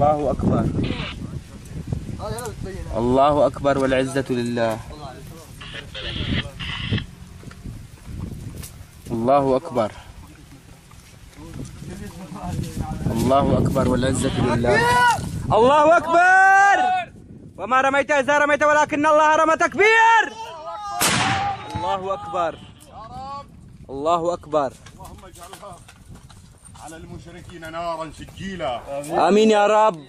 الله أكبر. الله أكبر والعزة لله. الله أكبر. الله أكبر والعزة لله. الله أكبر. وما رميت إذا رميت ولكن الله رمى تكبير. الله أكبر. الله أكبر. على المشركين نارا سجيلا. آمين يا رب.